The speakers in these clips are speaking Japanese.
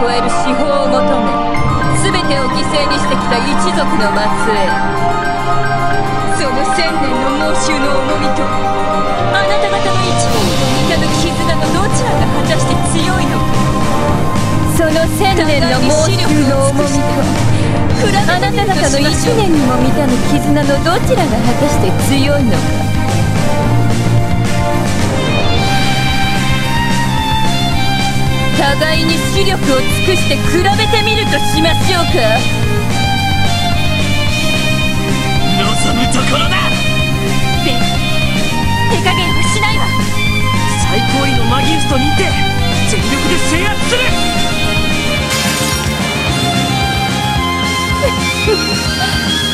超える司法を求め全てを犠牲にしてきた一族の末裔。その千年の猛襲の重みとあなた方の一年にも満たぬ絆のどちらが果たして強いのか。その千年の猛襲の重みとあなた方の一年にも満たぬ絆のどちらが果たして強いのか。互いに視力を尽くして比べてみるとしましょうか。望むところだ。で手加減はしないわ。最高位のマギウスと似て全力で制圧する。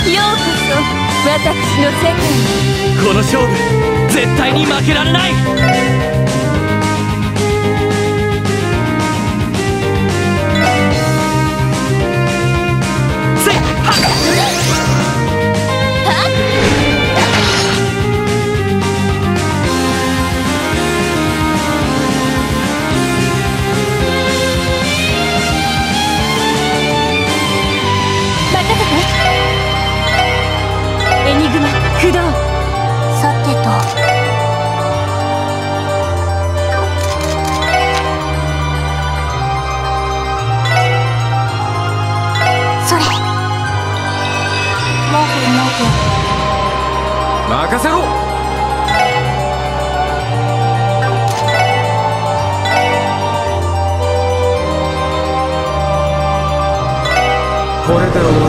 ようこそ私の世界に。この勝負絶対に負けられないこれ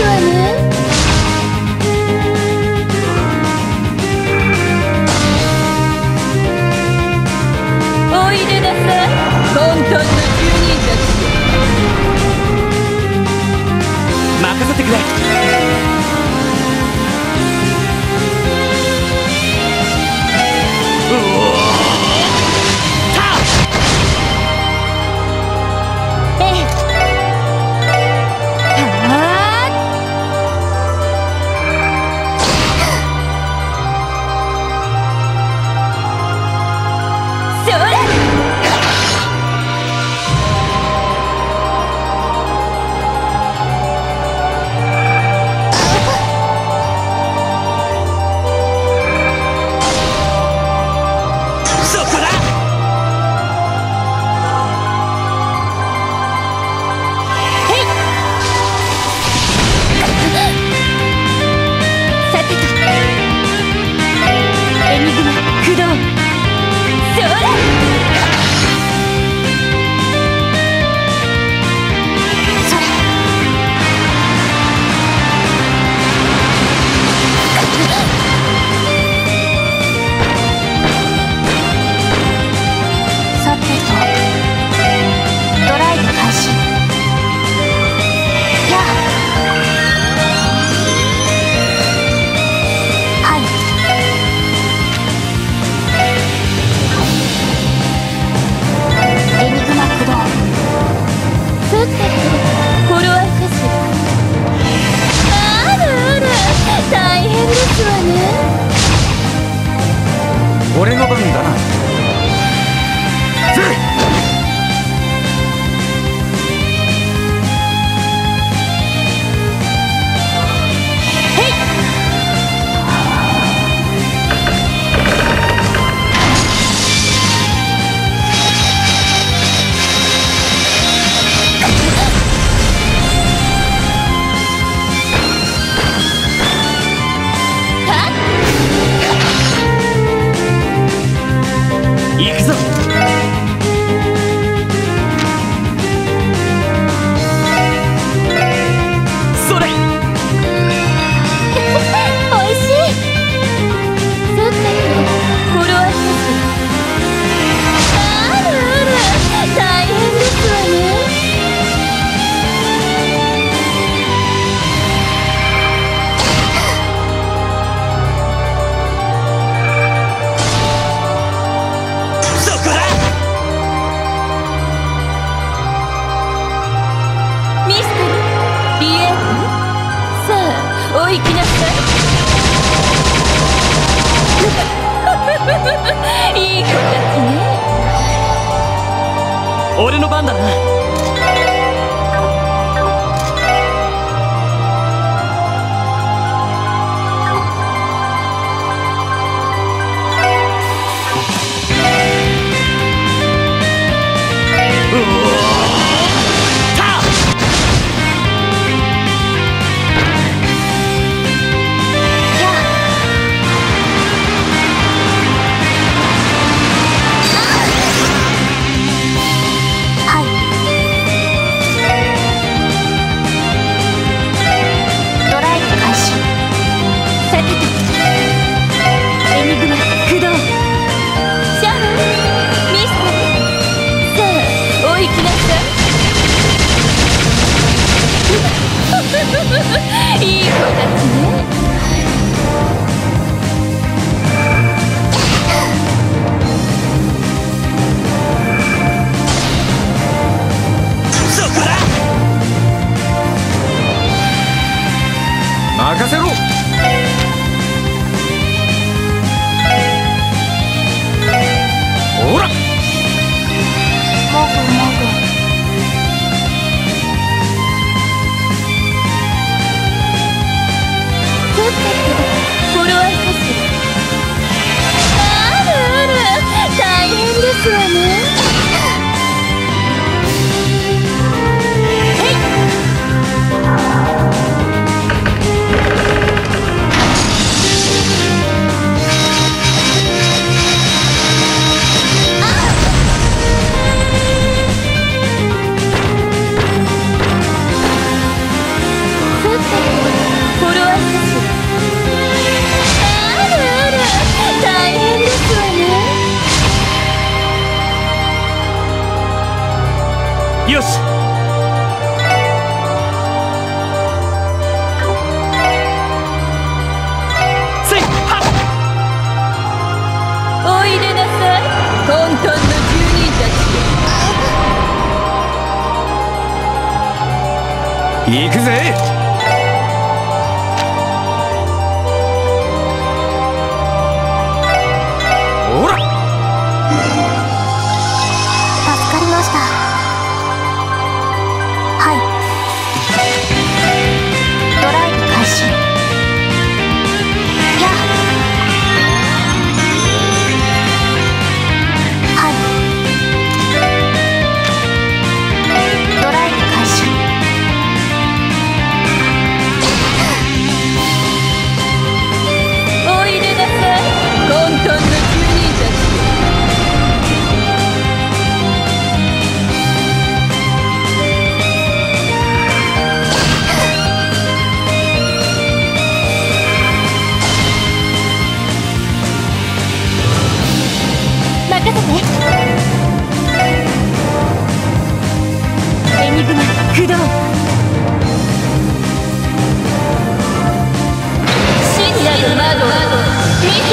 to 俺の番だな。いい子たちね。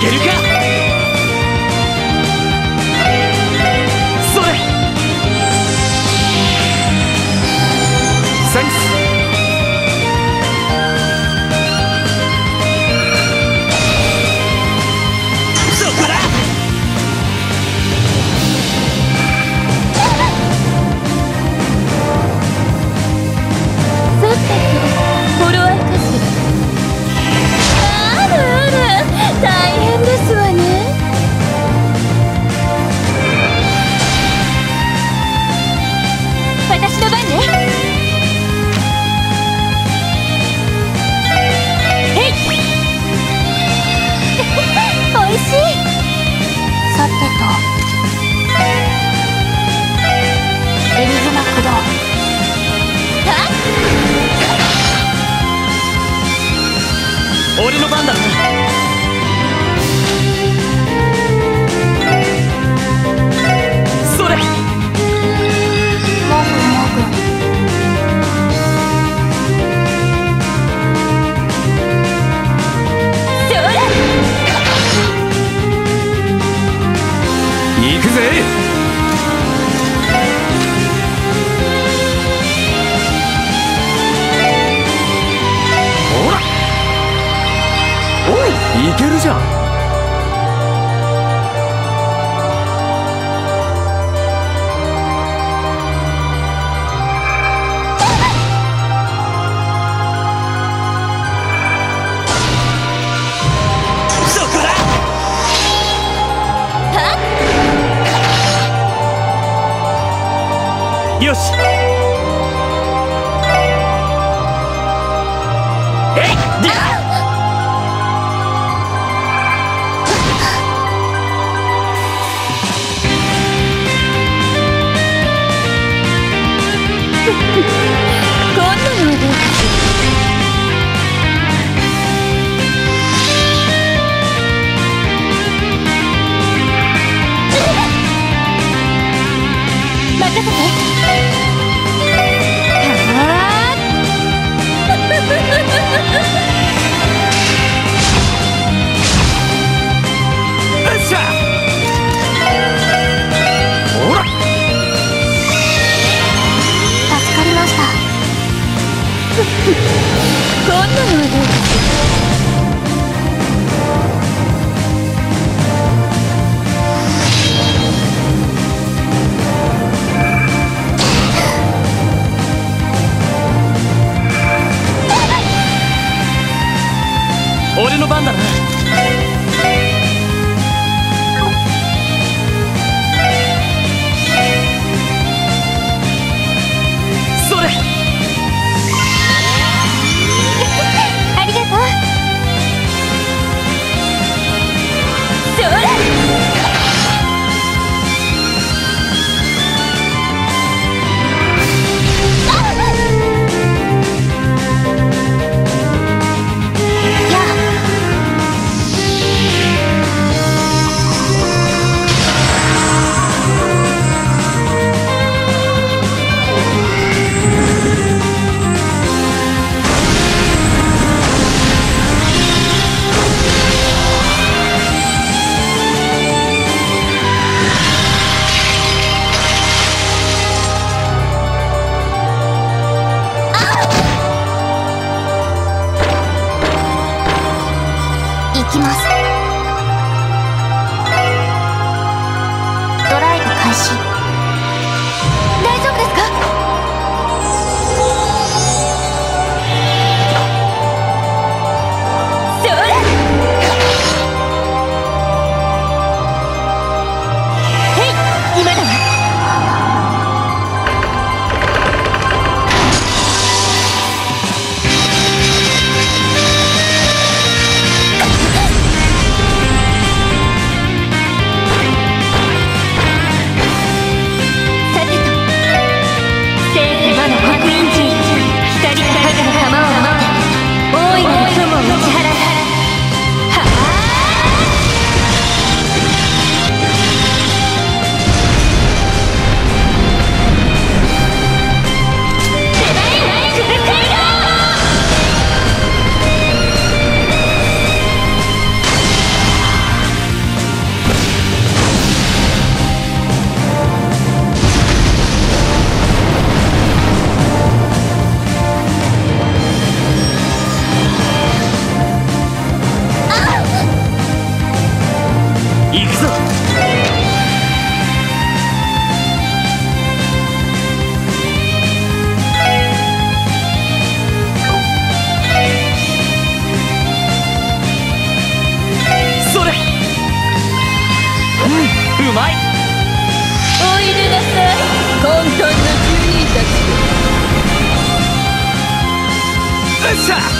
けるかまい。おいでなさい混沌のジリーたちよっしゃ！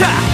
よ